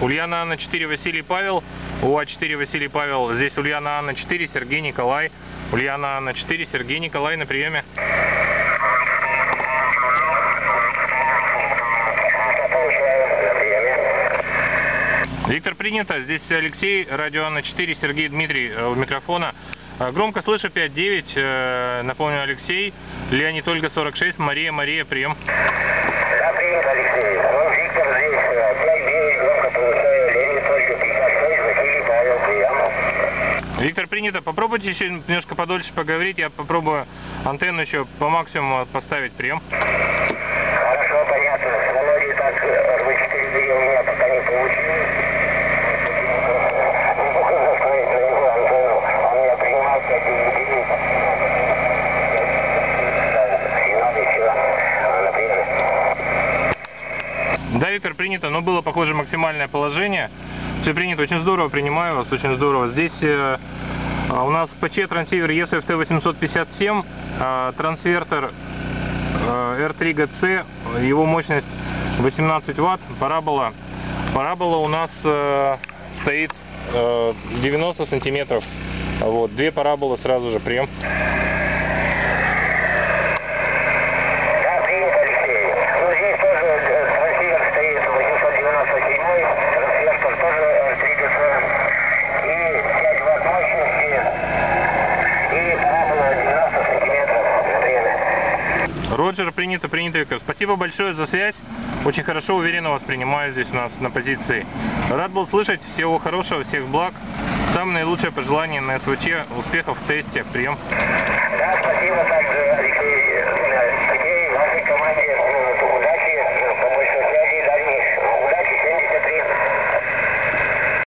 Ульяна Анна 4, Василий Павел. УА-4, Василий Павел. Здесь Ульяна Анна 4, Сергей Николай. Ульяна Анна 4, Сергей Николай на приеме. Виктор принято. Здесь Алексей, радио Анна 4, Сергей Дмитрий э, у микрофона. Э, Громко слышу 5-9. э, Напомню, Алексей. Леонид Ольга 46, Мария, Мария, прием. Да, привет, Алексей. Ну, Виктор здесь, э, 5-9, громко получаю, Леонид Ольга 56, Василий Павел, прием. Виктор принято. Попробуйте еще немножко подольше поговорить. Я попробую антенну еще по максимуму поставить. Прием. Хорошо, понятно. С Володей так э, РВ-4 у меня пока не получилось. Не могу настроить на его антенну. Он меня принимал 5-9. Да, Виктор, принято. Но было, похоже, максимальное положение. Все принято. Очень здорово. Принимаю вас. Очень здорово. Здесь э, у нас ПЧ трансивер ESFT 857. а, Трансвертер э, R3GC. Его мощность 18 ватт. Парабола. Парабола у нас э, стоит э, 90 сантиметров. Вот. Две параболы сразу же. Прием. Да, привет, Алексей. Ну, здесь тоже э, трансивер стоит 897, трансвертор тоже R3GC. И 5 ватт мощности. И парабола 90 сантиметров на время. Роджер, принято, принято, Виктор. Спасибо большое за связь. Очень хорошо, уверенно вас принимаю здесь у нас на позиции. Рад был слышать. Всего хорошего, всех благ. Самое наилучшее пожелание на СВЧ. Успехов в тесте. Прием. Да, спасибо также, Алексей,